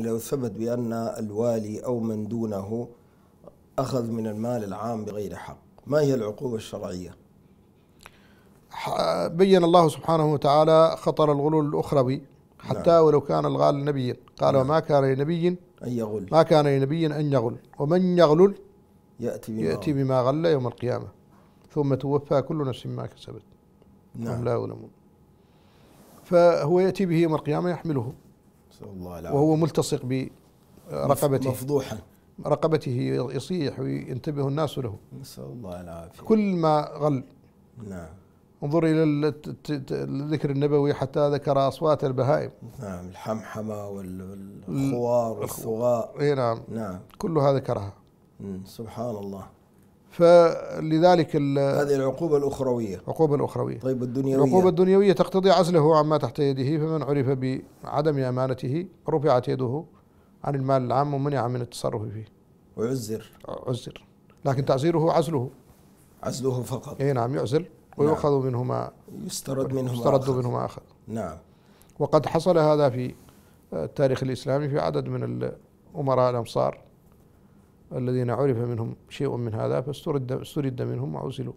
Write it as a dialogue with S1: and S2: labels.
S1: لو ثبت بأن الوالي أو من دونه أخذ من المال العام بغير حق ما هي العقوبة الشرعية؟
S2: بين الله سبحانه وتعالى خطر الغلول الأخروي حتى نعم. ولو كان الغال نبيا قال نعم. وما كان لنبي أن
S1: يغل
S2: ما كان لنبي أن يغل ومن يغلل
S1: يأتي بما,
S2: يأتي بما غل يوم القيامة ثم توفى كل نفس ما كسبت نعم لا يظلمون فهو يأتي به يوم القيامة يحمله الله وهو ملتصق برقبته.
S1: مفضوحا.
S2: رقبته يصيح وينتبه الناس له.
S1: نسأل الله العافية.
S2: كل ما غل.
S1: نعم.
S2: انظر إلى الذكر النبوي حتى ذكر أصوات البهائم.
S1: نعم الحمحمة والخوار والثغاء
S2: اي نعم.
S1: نعم.
S2: كلها ذكرها.
S1: سبحان الله.
S2: فلذلك
S1: هذه العقوبة الأخروية.
S2: العقوبة الأخروية.
S1: طيب الدنيوية.
S2: العقوبة الدنيوية تقتضي عزله عما تحت يده فمن عرف بعدم أمانته رفعت يده عن المال العام ومنع من التصرف فيه.
S1: وعزر
S2: عزر. لكن تعزيره عزله.
S1: عزله فقط.
S2: اي نعم يعزل ويؤخذ
S1: نعم.
S2: منه ما
S1: يسترد منه
S2: يسترد منه ما أخذ
S1: نعم.
S2: وقد حصل هذا في التاريخ الإسلامي في عدد من الأمراء الأمصار. الذين عرف منهم شيء من هذا فاسترد استرد منهم وعزلوا.